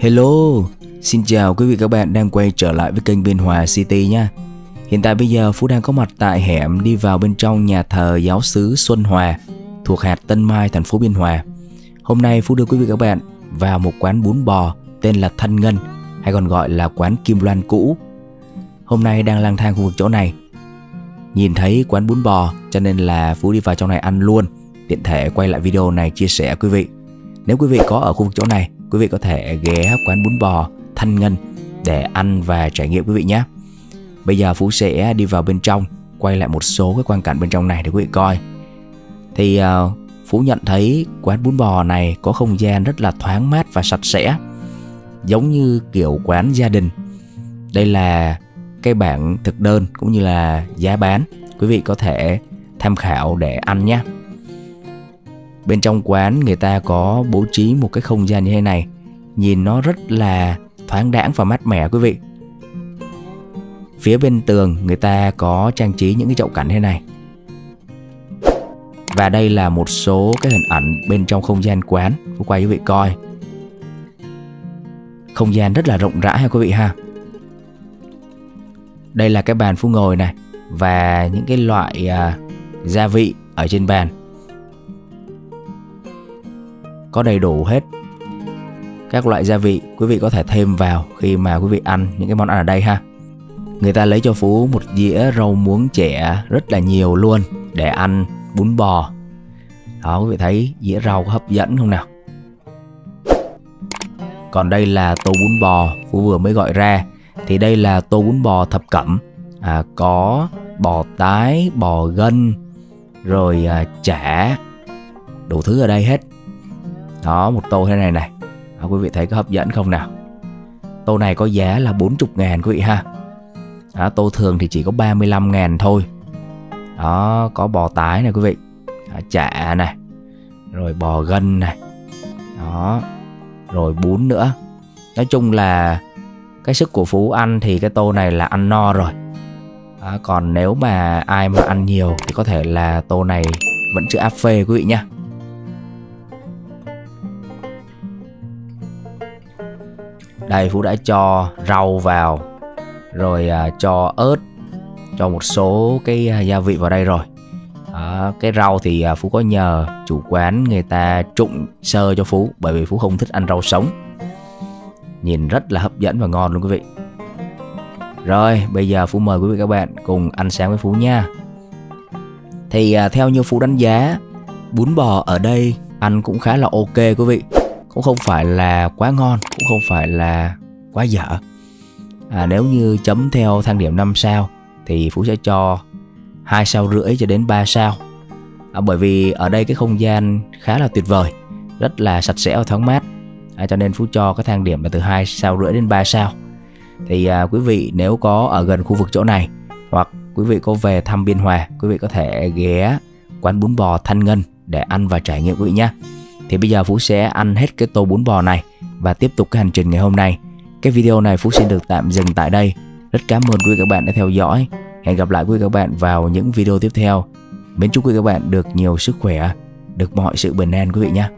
Hello, xin chào quý vị các bạn đang quay trở lại với kênh Biên Hòa City nha. Hiện tại bây giờ Phú đang có mặt tại hẻm đi vào bên trong nhà thờ giáo sứ Xuân Hòa thuộc hạt Tân Mai, thành phố Biên Hòa. Hôm nay Phú đưa quý vị các bạn vào một quán bún bò tên là Thanh Ngân hay còn gọi là quán Kim Loan cũ. Hôm nay đang lang thang khu vực chỗ này. Nhìn thấy quán bún bò cho nên là Phú đi vào trong này ăn luôn. Tiện thể quay lại video này chia sẻ quý vị. Nếu quý vị có ở khu vực chỗ này quý vị có thể ghé quán bún bò Thanh Ngân để ăn và trải nghiệm quý vị nhé. Bây giờ Phú sẽ đi vào bên trong quay lại một số cái quan cảnh bên trong này để quý vị coi. Thì uh, Phú nhận thấy quán bún bò này có không gian rất là thoáng mát và sạch sẽ giống như kiểu quán gia đình. Đây là cái bảng thực đơn cũng như là giá bán. Quý vị có thể tham khảo để ăn nhé. Bên trong quán người ta có bố trí một cái không gian như thế này. Nhìn nó rất là thoáng đãng và mát mẻ quý vị. Phía bên tường người ta có trang trí những cái chậu cảnh thế này. Và đây là một số cái hình ảnh bên trong không gian quán. Phú quay quý vị coi. Không gian rất là rộng rãi ha quý vị ha. Đây là cái bàn phu ngồi này Và những cái loại uh, gia vị ở trên bàn có đầy đủ hết. Các loại gia vị quý vị có thể thêm vào khi mà quý vị ăn những cái món ăn ở đây ha. Người ta lấy cho phú một dĩa rau muống trẻ rất là nhiều luôn để ăn bún bò. Đó quý vị thấy dĩa rau có hấp dẫn không nào? Còn đây là tô bún bò phú vừa mới gọi ra. Thì đây là tô bún bò thập cẩm. À, có bò tái bò gân rồi à, chả. Đủ thứ ở đây hết đó một tô thế này này. À, Quý vị thấy có hấp dẫn không nào? Tô này có giá là 40 ngàn quý vị ha. À, Tô thường thì chỉ có 35 ngàn thôi. Đó có bò tái này quý vị. À, Chả này. Rồi bò gân này. Đó. Rồi bún nữa. Nói chung là Cái sức của Phú ăn thì cái tô này là ăn no rồi. À, Còn nếu mà ai mà ăn nhiều Thì có thể là tô này vẫn chưa áp phê quý vị nhé đây phú đã cho rau vào rồi à, cho ớt cho một số cái à, gia vị vào đây rồi. À, cái rau thì à, phú có nhờ chủ quán người ta trụng sơ cho phú bởi vì phú không thích ăn rau sống. Nhìn rất là hấp dẫn và ngon luôn quý vị. Rồi bây giờ phú mời quý vị các bạn cùng ăn sáng với phú nha. Thì à, theo như phú đánh giá bún bò ở đây ăn cũng khá là ok quý vị cũng không phải là quá ngon cũng không phải là quá dở. À, nếu như chấm theo thang điểm 5 sao thì phú sẽ cho hai sao rưỡi cho đến 3 sao. À, bởi vì ở đây cái không gian khá là tuyệt vời rất là sạch sẽ và thoáng mát. À, cho nên phú cho cái thang điểm là từ 2 sao rưỡi đến 3 sao. Thì à, quý vị nếu có ở gần khu vực chỗ này hoặc quý vị có về thăm biên hòa quý vị có thể ghé quán bún bò thanh ngân để ăn và trải nghiệm quý vị nhé thì bây giờ Phú sẽ ăn hết cái tô bún bò này và tiếp tục cái hành trình ngày hôm nay. Cái video này Phú xin được tạm dừng tại đây. Rất cảm ơn quý các bạn đã theo dõi. Hẹn gặp lại quý các bạn vào những video tiếp theo. Mến chúc quý các bạn được nhiều sức khỏe, được mọi sự bình an quý vị nhé.